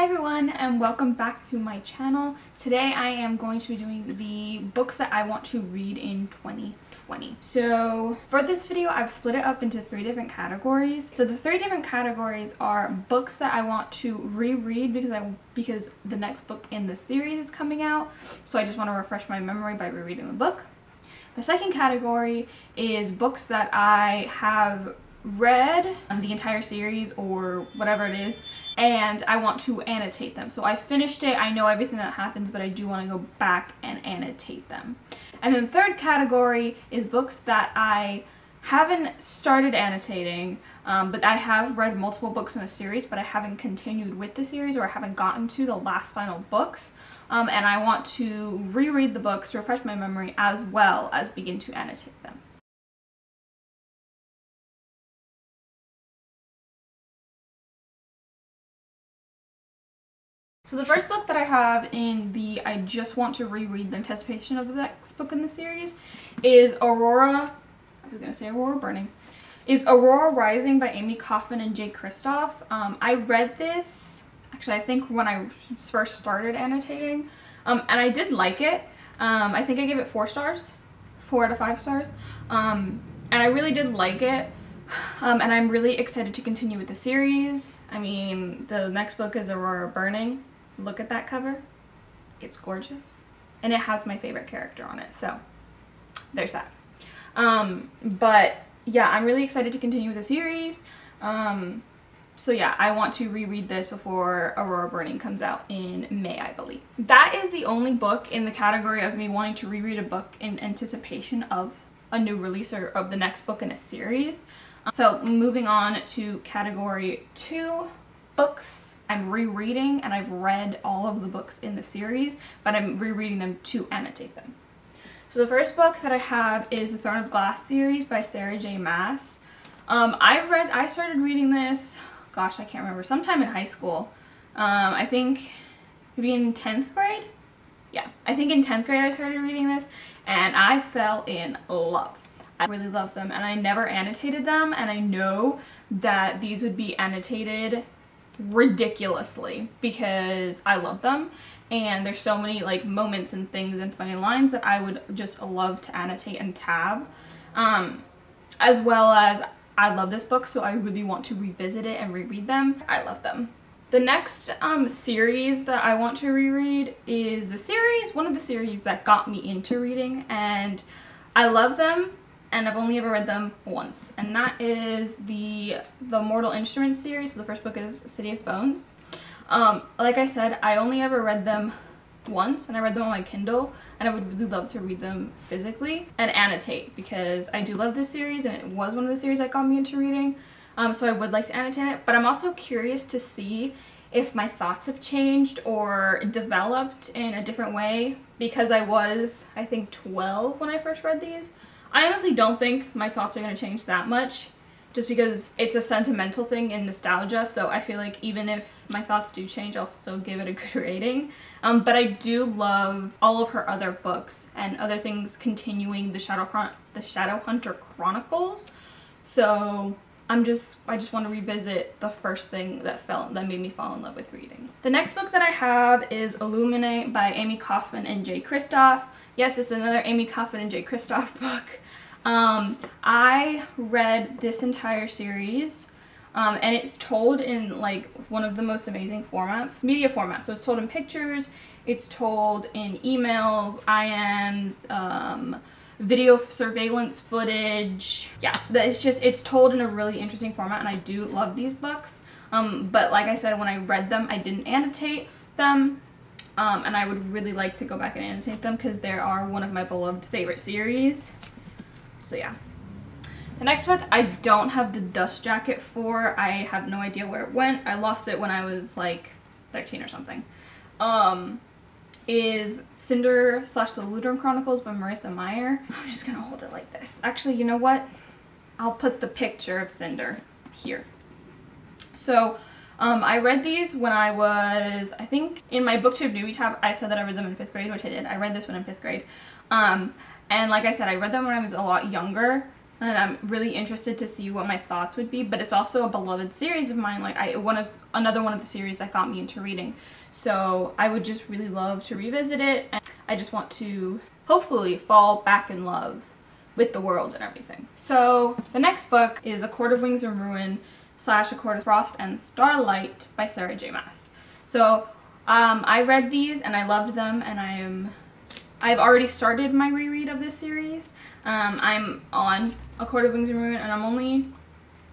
Hi everyone and welcome back to my channel. Today I am going to be doing the books that I want to read in 2020. So for this video I've split it up into three different categories. So the three different categories are books that I want to reread because I because the next book in the series is coming out. So I just want to refresh my memory by rereading the book. The second category is books that I have read um, the entire series or whatever it is and I want to annotate them. So I finished it, I know everything that happens, but I do want to go back and annotate them. And then third category is books that I haven't started annotating, um, but I have read multiple books in the series, but I haven't continued with the series or I haven't gotten to the last final books. Um, and I want to reread the books to refresh my memory as well as begin to annotate them. So the first book that I have in the I just want to reread the anticipation of the next book in the series is Aurora, I was going to say Aurora Burning, is Aurora Rising by Amie Kaufman and Jay Kristoff. Um, I read this, actually I think when I first started annotating, um, and I did like it. Um, I think I gave it four stars, four out of five stars, um, and I really did like it. Um, and I'm really excited to continue with the series. I mean, the next book is Aurora Burning, look at that cover. It's gorgeous. And it has my favorite character on it. So there's that. Um, but yeah, I'm really excited to continue with the series. Um, so yeah, I want to reread this before Aurora Burning comes out in May, I believe. That is the only book in the category of me wanting to reread a book in anticipation of a new release or of the next book in a series. So moving on to category two, books I'm rereading and I've read all of the books in the series, but I'm rereading them to annotate them. So the first book that I have is the Throne of Glass series by Sarah J Maas. Um, I read, I started reading this, gosh, I can't remember, sometime in high school. Um, I think maybe in 10th grade? Yeah, I think in 10th grade I started reading this and I fell in love. I really love them and I never annotated them and I know that these would be annotated ridiculously because I love them and there's so many like moments and things and funny lines that I would just love to annotate and tab um, as well as I love this book so I really want to revisit it and reread them. I love them. The next um, series that I want to reread is the series, one of the series that got me into reading and I love them and I've only ever read them once. And that is the the Mortal Instruments series. So the first book is City of Bones. Um, like I said I only ever read them once and I read them on my Kindle and I would really love to read them physically and annotate because I do love this series and it was one of the series that got me into reading. Um, so I would like to annotate it but I'm also curious to see if my thoughts have changed or developed in a different way because I was I think 12 when I first read these I honestly don't think my thoughts are going to change that much just because it's a sentimental thing and nostalgia so I feel like even if my thoughts do change I'll still give it a good rating um, but I do love all of her other books and other things continuing the Shadow Chron the Shadowhunter Chronicles so I'm just I just want to revisit the first thing that fell that made me fall in love with reading. The next book that I have is Illuminae by Amie Kaufman and Jay Kristoff. Yes, it's another Amie Kaufman and Jay Kristoff book. Um, I read this entire series um, and it's told in like one of the most amazing formats, media formats. So it's told in pictures, it's told in emails, IMs, um, video surveillance footage. Yeah, it's just, it's told in a really interesting format and I do love these books. Um, but like I said, when I read them, I didn't annotate them. Um, and I would really like to go back and annotate them because they are one of my beloved favorite series. So yeah. The next book I don't have the dust jacket for. I have no idea where it went. I lost it when I was like 13 or something. Um, is Cinder slash the Lunar Chronicles by Marissa Meyer. I'm just gonna hold it like this. Actually, you know what? I'll put the picture of Cinder here. So, um, I read these when I was, I think, in my booktube newbie tab, I said that I read them in fifth grade, which I did. I read this one in fifth grade. Um, and like I said, I read them when I was a lot younger. and I'm really interested to see what my thoughts would be. But it's also a beloved series of mine. Like I one is another one of the series that got me into reading. So I would just really love to revisit it. And I just want to hopefully fall back in love with the world and everything. So the next book is A Court of Wings and Ruin slash A Court of Frost and Starlight by Sarah J Maas. So um, I read these and I loved them and I am I've already started my reread of this series. Um, I'm on A Court of Wings and Ruin and I'm only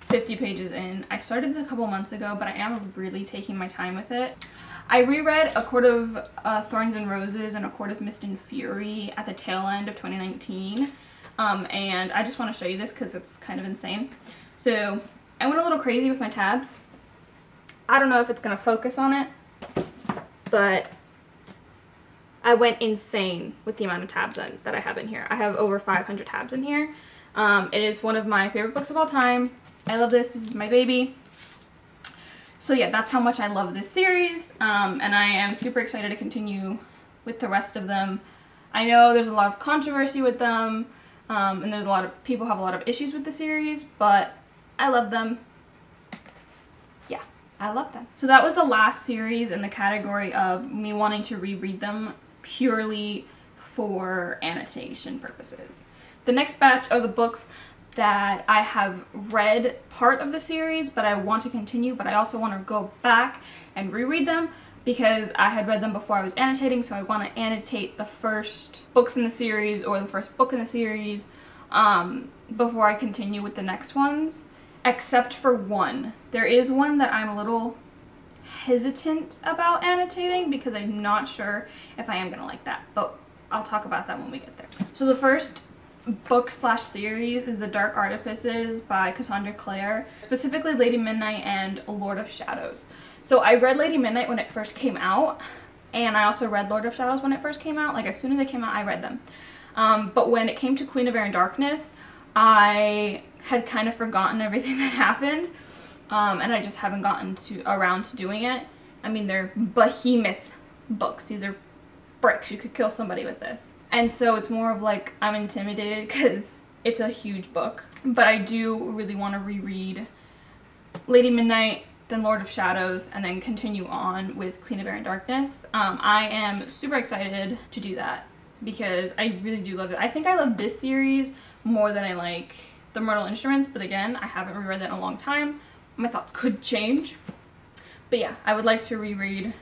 50 pages in. I started this a couple months ago, but I am really taking my time with it. I reread A Court of uh, Thorns and Roses and A Court of Mist and Fury at the tail end of 2019. Um, and I just want to show you this because it's kind of insane. So I went a little crazy with my tabs. I don't know if it's going to focus on it, but I went insane with the amount of tabs that I have in here. I have over 500 tabs in here. Um, it is one of my favorite books of all time. I love this. This is my baby. So yeah, that's how much I love this series. Um, and I am super excited to continue with the rest of them. I know there's a lot of controversy with them. Um, and there's a lot of people have a lot of issues with the series, but I love them. Yeah, I love them. So that was the last series in the category of me wanting to reread them purely for annotation purposes. The next batch are the books that I have read part of the series, but I want to continue, but I also want to go back and reread them because I had read them before I was annotating, so I want to annotate the first books in the series or the first book in the series um, before I continue with the next ones, except for one. There is one that I'm a little hesitant about annotating because I'm not sure if I am going to like that, but I'll talk about that when we get there. So the first book slash series is The Dark Artifices by Cassandra Clare, specifically Lady Midnight and Lord of Shadows. So I read Lady Midnight when it first came out, and I also read Lord of Shadows when it first came out. Like as soon as it came out, I read them. Um, but when it came to Queen of Air and Darkness, I had kind of forgotten everything that happened um, and I just haven't gotten to around to doing it. I mean, they're behemoth books. These are bricks. You could kill somebody with this. And so it's more of like I'm intimidated because it's a huge book. But I do really want to reread Lady Midnight, then Lord of Shadows, and then continue on with Queen of Air and Darkness. Um, I am super excited to do that because I really do love it. I think I love this series more than I like the Mortal Instruments, but again, I haven't reread that in a long time my thoughts could change. But yeah, I would like to reread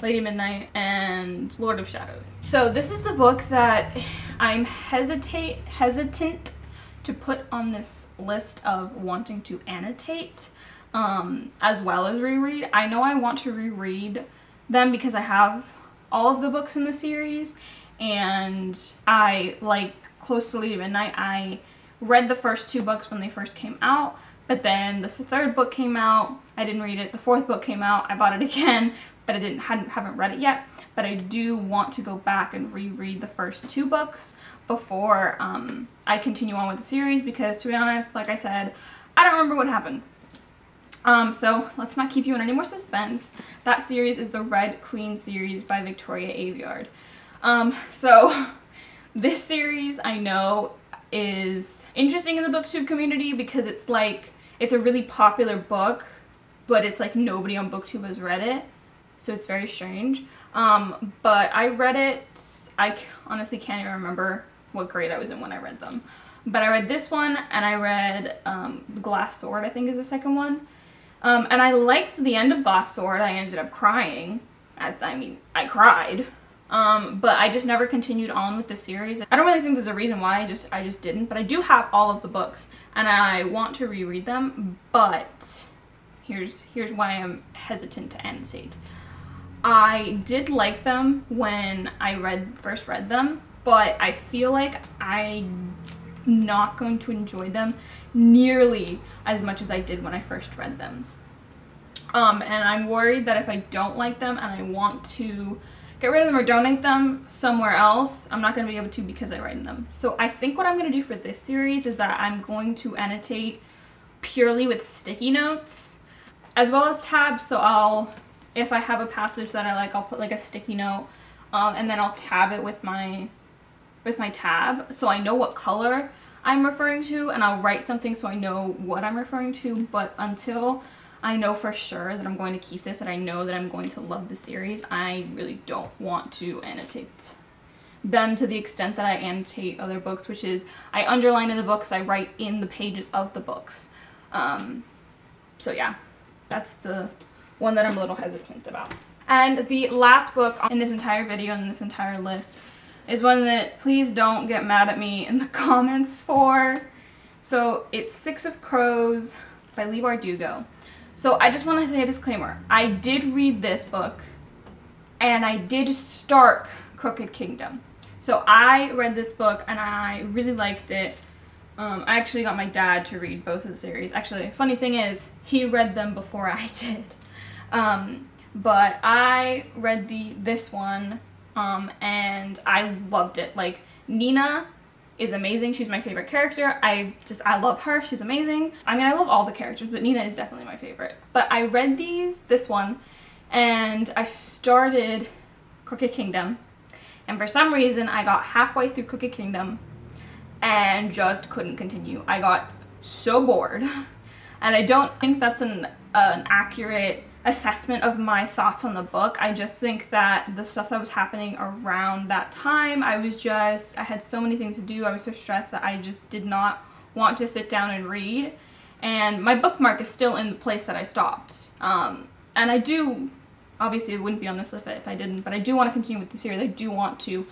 Lady Midnight and Lord of Shadows. So this is the book that I'm hesitate hesitant to put on this list of wanting to annotate um, as well as reread. I know I want to reread them because I have all of the books in the series and I like Close to Lady Midnight. I read the first two books when they first came out but then the third book came out. I didn't read it. The fourth book came out. I bought it again, but I didn't hadn't haven't read it yet. But I do want to go back and reread the first two books before um, I continue on with the series because to be honest, like I said, I don't remember what happened. Um, so let's not keep you in any more suspense. That series is the Red Queen series by Victoria Aveyard. Um, so this series I know is interesting in the booktube community because it's like it's a really popular book, but it's like nobody on booktube has read it. So it's very strange. Um, but I read it, I honestly can't even remember what grade I was in when I read them. But I read this one and I read um, Glass Sword, I think is the second one. Um, and I liked the end of Glass Sword. I ended up crying. I, I mean, I cried. Um, but I just never continued on with the series. I don't really think there's a reason why, I just I just didn't. But I do have all of the books and I want to reread them, but here's here's why I'm hesitant to annotate. I did like them when I read first read them, but I feel like I'm not going to enjoy them nearly as much as I did when I first read them. Um, and I'm worried that if I don't like them and I want to get rid of them or donate them somewhere else, I'm not going to be able to because I write in them. So I think what I'm going to do for this series is that I'm going to annotate purely with sticky notes as well as tabs. So I'll, if I have a passage that I like, I'll put like a sticky note um, and then I'll tab it with my, with my tab so I know what color I'm referring to and I'll write something so I know what I'm referring to, but until I know for sure that I'm going to keep this and I know that I'm going to love the series, I really don't want to annotate them to the extent that I annotate other books, which is I underline in the books, I write in the pages of the books. Um, so yeah, that's the one that I'm a little hesitant about. And the last book in this entire video and this entire list is one that please don't get mad at me in the comments for. So it's Six of Crows by Leigh Bardugo. So I just want to say a disclaimer. I did read this book and I did start Crooked Kingdom. So I read this book and I really liked it. Um, I actually got my dad to read both of the series. Actually, funny thing is, he read them before I did. Um, but I read the this one um, and I loved it. Like, Nina is amazing. She's my favorite character. I just, I love her. She's amazing. I mean, I love all the characters, but Nina is definitely my favorite. But I read these, this one, and I started Crooked Kingdom. And for some reason, I got halfway through Crooked Kingdom and just couldn't continue. I got so bored. And I don't think that's an, uh, an accurate assessment of my thoughts on the book. I just think that the stuff that was happening around that time, I was just, I had so many things to do. I was so stressed that I just did not want to sit down and read. And my bookmark is still in the place that I stopped. Um, and I do, obviously it wouldn't be on this list if I didn't, but I do want to continue with the series. I do want to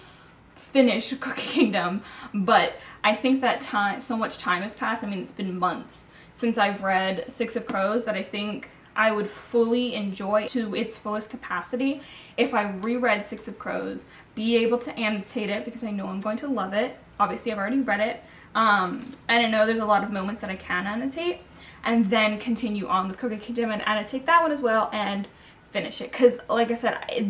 finish Crooked Kingdom, but I think that time, so much time has passed. I mean, it's been months since I've read Six of Crows that I think I would fully enjoy to its fullest capacity if I reread Six of Crows, be able to annotate it because I know I'm going to love it. Obviously, I've already read it. Um, and I know there's a lot of moments that I can annotate and then continue on with Crooked Kingdom and annotate that one as well and finish it. Because, like I said, it,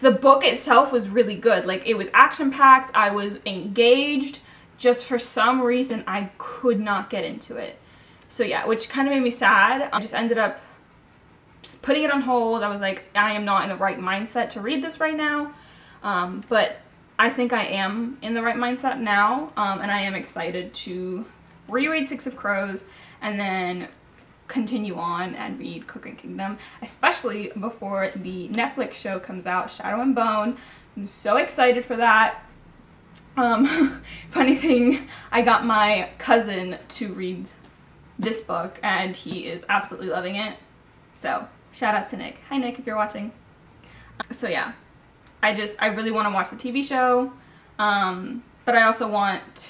the book itself was really good. Like, it was action-packed. I was engaged. Just for some reason, I could not get into it. So yeah, which kind of made me sad. I just ended up putting it on hold. I was like, I am not in the right mindset to read this right now. Um, but I think I am in the right mindset now. Um, and I am excited to reread Six of Crows and then continue on and read Crooked Kingdom, especially before the Netflix show comes out, Shadow and Bone. I'm so excited for that. Um, funny thing, I got my cousin to read this book and he is absolutely loving it. So shout out to Nick. Hi Nick if you're watching. So yeah, I just, I really want to watch the TV show, um, but I also want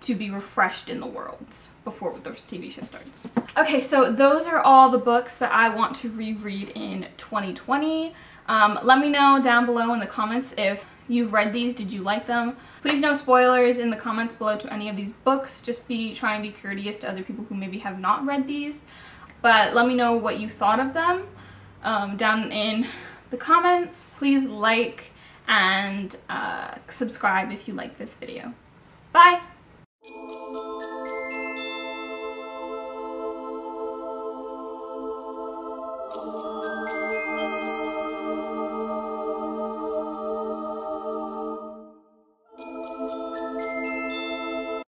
to be refreshed in the world before the TV show starts. Okay, so those are all the books that I want to reread in 2020. Um, let me know down below in the comments if you've read these, did you like them? Please no spoilers in the comments below to any of these books. Just be try and be courteous to other people who maybe have not read these. But let me know what you thought of them um, down in the comments. Please like and uh, subscribe if you like this video. Bye!